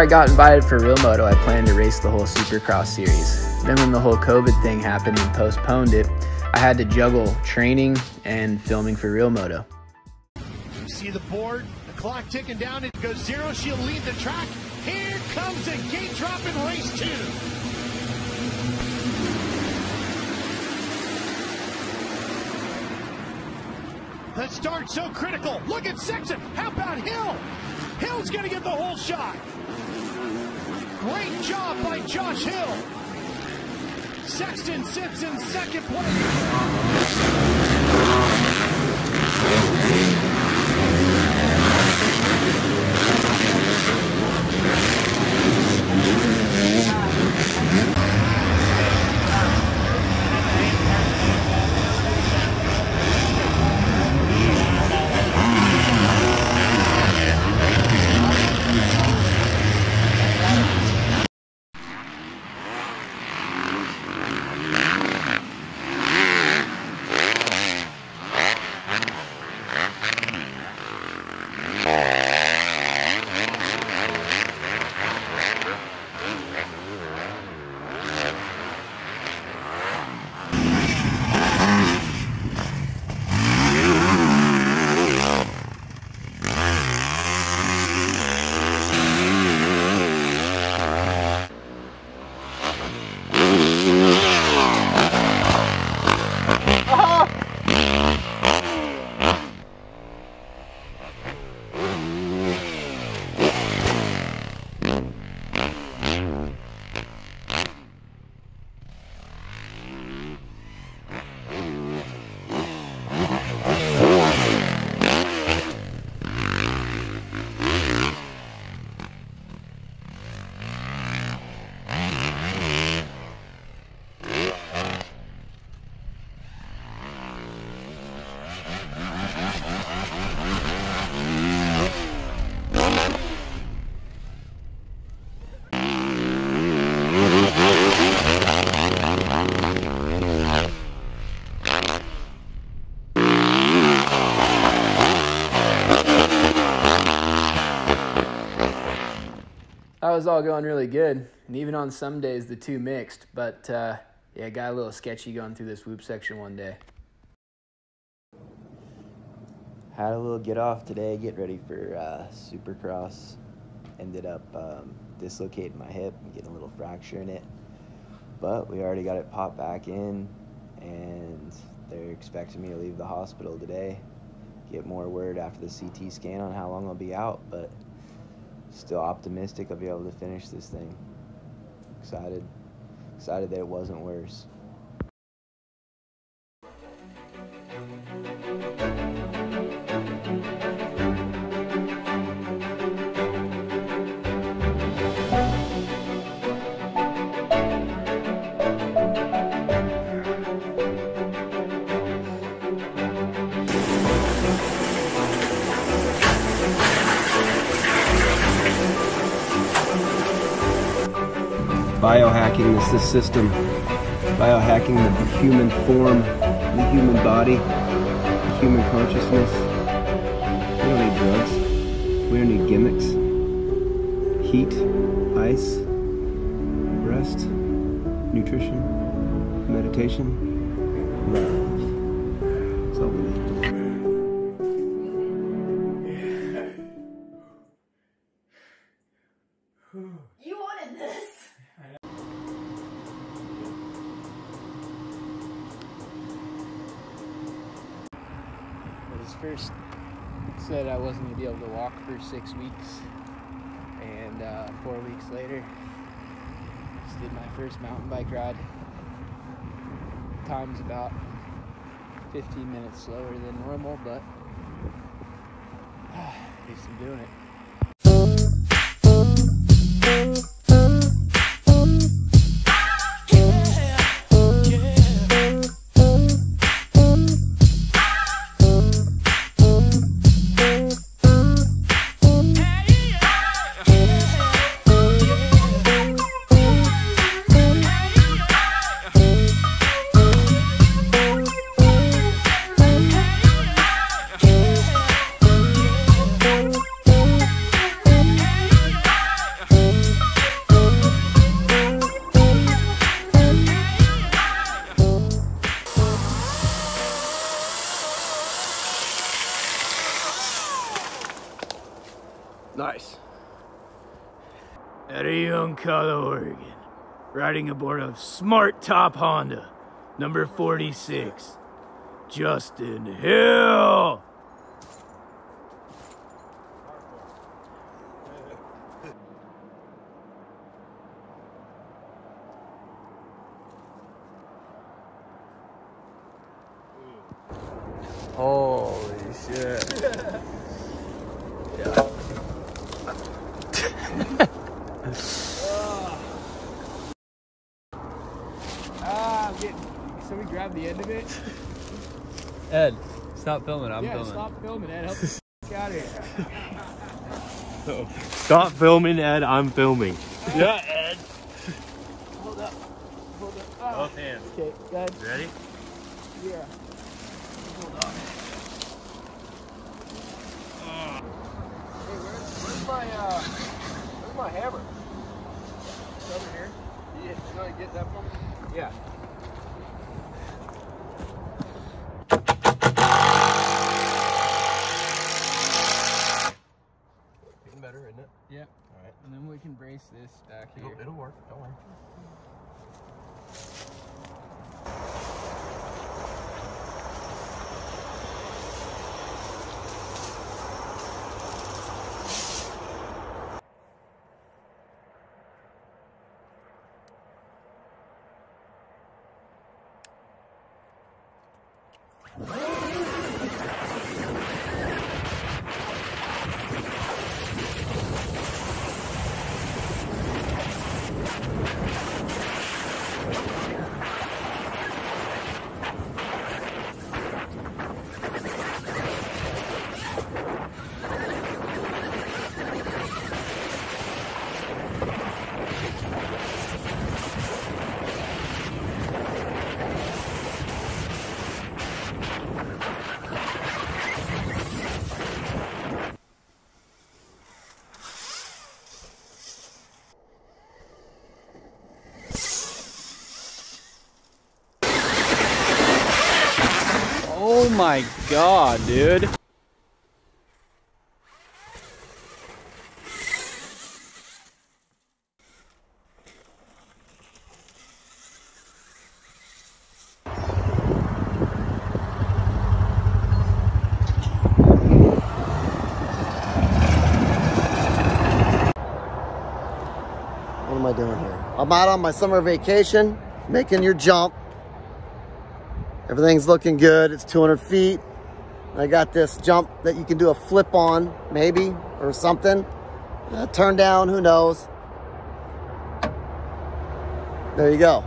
I got invited for Real Moto, I planned to race the whole Supercross series. Then when the whole COVID thing happened and postponed it, I had to juggle training and filming for Real Moto. You see the board, the clock ticking down, it goes zero, she'll lead the track. Here comes a gate drop in race two. The start so critical. Look at Sexton. How about Hill? Hill's going to get the holeshot. Great job by Josh Hill. Sexton sits in second place. Was all going really good. And even on some days, the two mixed. But uh, yeah, got a little sketchy going through this whoop section one day. Had a little get off today, get ready for uh, Supercross. Ended up um, dislocating my hip and getting a little fracture in it. But we already got it popped back in, and they're expecting me to leave the hospital today. Get more word after the CT scan on how long I'll be out, but still optimistic I'll be able to finish this thing. Excited, excited that it wasn't worse. Biohacking the system, biohacking the human form, the human body, the human consciousness. We don't need drugs. We don't need gimmicks. Heat, ice, rest, nutrition, meditation, love. First said I wasn't to be able to walk for six weeks. And uh, four weeks later, just did my first mountain bike ride. Time's about 15 minutes slower than normal, but at least I'm doing it. Yoncalla, Oregon, riding aboard a SmarTop Honda, number 46, Justin Hill. Holy shit. Somebody grab the end of it. Ed, stop filming. I'm yeah, filming. stop filming, Ed. Help us out of here. Stop filming, Ed. I'm filming. Yeah, Ed. Hold up. Hold up. Ah. Both hands. Okay, good. Ready? Yeah. Hold on. Hey, where's, where's my uh, where's my hammer? It's over here. You, you want to get that from me? Yeah. Getting better, isn't it? Yeah. All right. And then brace this back here. It'll, it'll work. Don't worry. Oh my god, dude. What am I doing here? I'm out on my summer vacation, making your jump. Everything's looking good. It's 200 feet. I got this jump that you can do a flip on, maybe, or something. Uh, turn down, who knows. There you go.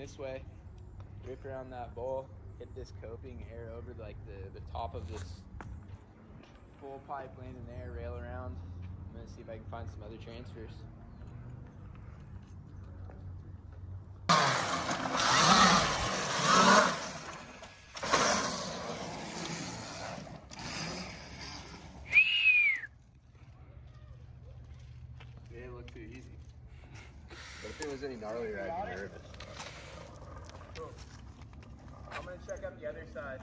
this way, rip around that bowl, hit this coping, air over like the, the top of this full pipe, landing there, rail around. I'm gonna see if I can find some other transfers. It looked too easy. But if it was any gnarlier, I'd be nervous. Check up the other side.